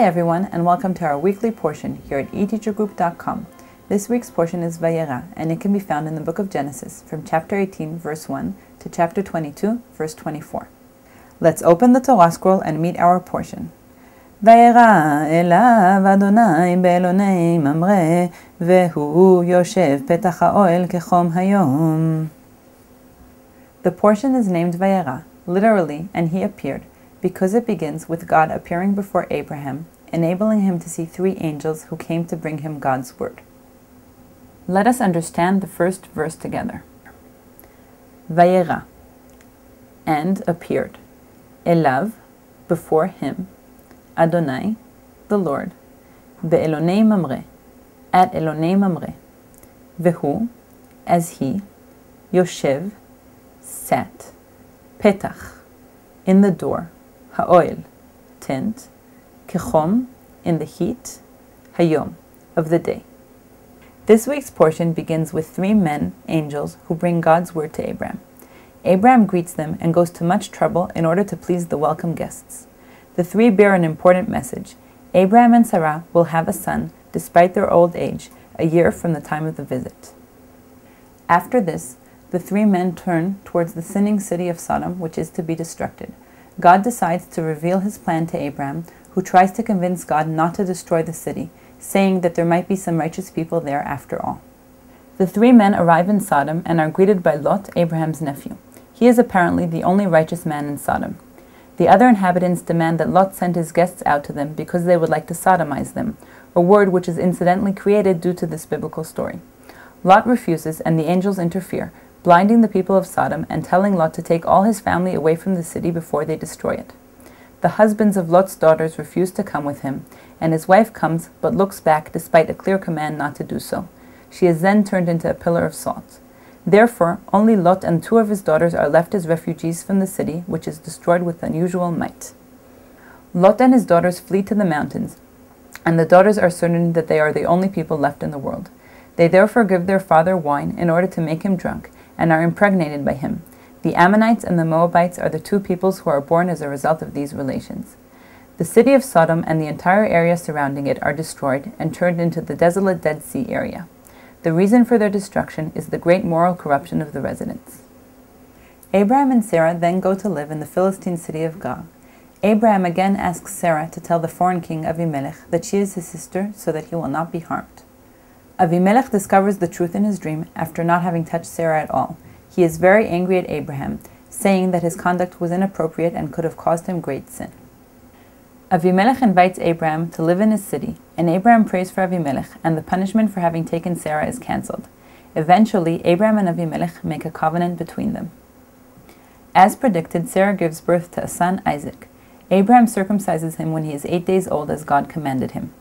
Hi everyone and welcome to our weekly portion here at eteachergroup.com. This week's portion is Vayera and it can be found in the book of Genesis from chapter 18 verse 1 to chapter 22 verse 24. Let's open the Torah scroll and meet our portion. וירא אליו אדוני באלוני ממרא, והוא יושב פתח האוהל כחום היום. The portion is named Vayera, literally, and he appeared, because it begins with God appearing before Abraham, enabling him to see three angels who came to bring him God's word. Let us understand the first verse together. Vayera, and appeared. Elav, before him. Adonai, the Lord. Be'elonei mamre, at Elonei mamre. Vehu, as he. Yoshev, sat. Petach, in the door. Ha'ohel, tent. Kechom, in the heat. Hayom, of the day. This week's portion begins with three men, angels, who bring God's word to Abraham. Abraham greets them and goes to much trouble in order to please the welcome guests. The three bear an important message. Abraham and Sarah will have a son, despite their old age, a year from the time of the visit. After this, the three men turn towards the sinning city of Sodom, which is to be destructed. God decides to reveal his plan to Abraham, who tries to convince God not to destroy the city, saying that there might be some righteous people there after all. The three men arrive in Sodom and are greeted by Lot, Abraham's nephew. He is apparently the only righteous man in Sodom. The other inhabitants demand that Lot send his guests out to them because they would like to sodomize them, a word which is incidentally created due to this biblical story. Lot refuses, and the angels interfere, blinding the people of Sodom and telling Lot to take all his family away from the city before they destroy it. The husbands of Lot's daughters refuse to come with him, and his wife comes but looks back despite a clear command not to do so. She is then turned into a pillar of salt. Therefore, only Lot and two of his daughters are left as refugees from the city, which is destroyed with unusual might. Lot and his daughters flee to the mountains, and the daughters are certain that they are the only people left in the world. They therefore give their father wine in order to make him drunk, and are impregnated by him. The Ammonites and the Moabites are the two peoples who are born as a result of these relations. The city of Sodom and the entire area surrounding it are destroyed and turned into the desolate Dead Sea area. The reason for their destruction is the great moral corruption of the residents. Abraham and Sarah then go to live in the Philistine city of Gal. Abraham again asks Sarah to tell the foreign king Avimelech that she is his sister so that he will not be harmed. Avimelech discovers the truth in his dream after not having touched Sarah at all. He is very angry at Abraham, saying that his conduct was inappropriate and could have caused him great sin. Avimelech invites Abraham to live in his city, and Abraham prays for Avimelech, and the punishment for having taken Sarah is cancelled. Eventually, Abraham and Avimelech make a covenant between them. As predicted, Sarah gives birth to a son, Isaac. Abraham circumcises him when he is eight days old, as God commanded him.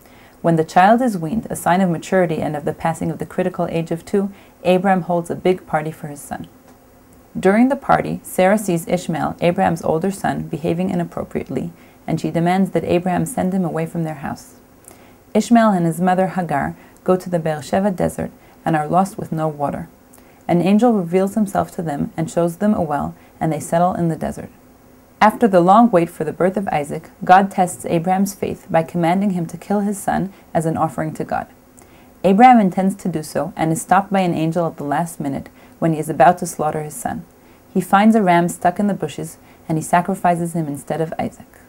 When the child is weaned, a sign of maturity and of the passing of the critical age of two, Abraham holds a big party for his son. During the party, Sarah sees Ishmael, Abraham's older son, behaving inappropriately, and she demands that Abraham send him away from their house. Ishmael and his mother Hagar go to the Beersheba desert and are lost with no water. An angel reveals himself to them and shows them a well, and they settle in the desert. After the long wait for the birth of Isaac, God tests Abraham's faith by commanding him to kill his son as an offering to God. Abraham intends to do so and is stopped by an angel at the last minute when he is about to slaughter his son. He finds a ram stuck in the bushes and he sacrifices him instead of Isaac.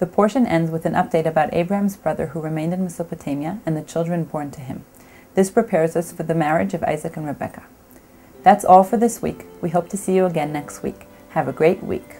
The portion ends with an update about Abraham's brother who remained in Mesopotamia and the children born to him. This prepares us for the marriage of Isaac and Rebekah. That's all for this week. We hope to see you again next week. Have a great week.